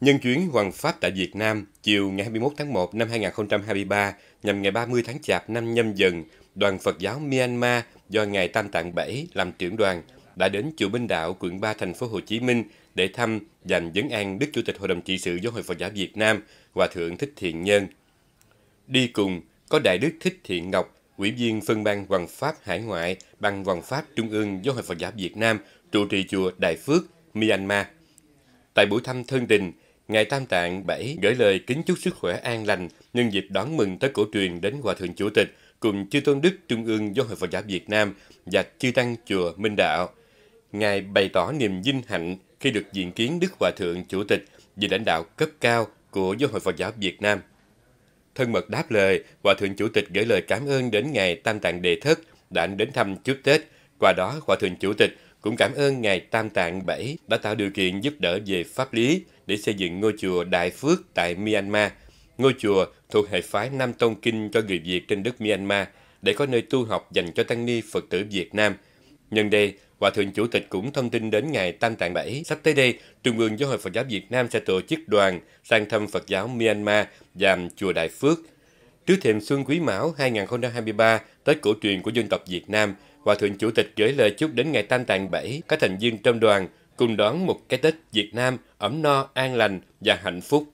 Nhân chuyến Hoàng Pháp tại Việt Nam, chiều ngày 21 tháng 1 năm 2023 nhằm ngày 30 tháng Chạp năm nhâm dần, đoàn Phật giáo Myanmar do Ngài Tam Tạng Bảy làm trưởng đoàn đã đến chùa Minh Đạo, quận 3 thành phố Hồ Chí Minh để thăm dành vấn an Đức Chủ tịch Hội đồng trị sự Giáo hội Phật giáo Việt Nam, Hòa thượng Thích Thiện Nhân. Đi cùng có Đại đức Thích Thiện Ngọc, Ủy viên phân ban Hoàng Pháp Hải ngoại, ban Hoàng Pháp Trung ương Giáo hội Phật giáo Việt Nam, trụ trì chùa Đại Phước, Myanmar. Tại buổi thăm thân đình, Ngài Tam Tạng Bảy gửi lời kính chúc sức khỏe an lành nhân dịp đón mừng tới cổ truyền đến Hòa Thượng Chủ tịch cùng Chư Tôn Đức Trung ương Giáo hội Phật giáo Việt Nam và Chư Tăng Chùa Minh Đạo. Ngài bày tỏ niềm vinh hạnh khi được diện kiến Đức Hòa Thượng Chủ tịch vì lãnh đạo cấp cao của Giáo hội Phật giáo Việt Nam. Thân mật đáp lời, Hòa Thượng Chủ tịch gửi lời cảm ơn đến Ngài Tam Tạng Đề Thất đã đến thăm trước Tết. Qua đó, Hòa Thượng Chủ tịch cũng cảm ơn Ngài Tam Tạng Bảy đã tạo điều kiện giúp đỡ về pháp lý để xây dựng ngôi chùa Đại Phước tại Myanmar. Ngôi chùa thuộc hệ phái Nam Tông Kinh cho người Việt trên đất Myanmar để có nơi tu học dành cho tăng ni Phật tử Việt Nam. Nhân đây, Hòa Thượng Chủ tịch cũng thông tin đến Ngài Tam Tạng Bảy. Sắp tới đây, Trung ương Giáo hội Phật giáo Việt Nam sẽ tổ chức đoàn sang thăm Phật giáo Myanmar và chùa Đại Phước. Trước thềm Xuân Quý Mão 2023, Tết cổ truyền của dân tộc Việt Nam, Hòa Thượng Chủ tịch gửi lời chúc đến ngày tan tàn Bảy, các thành viên trong đoàn cùng đón một cái Tết Việt Nam ấm no, an lành và hạnh phúc.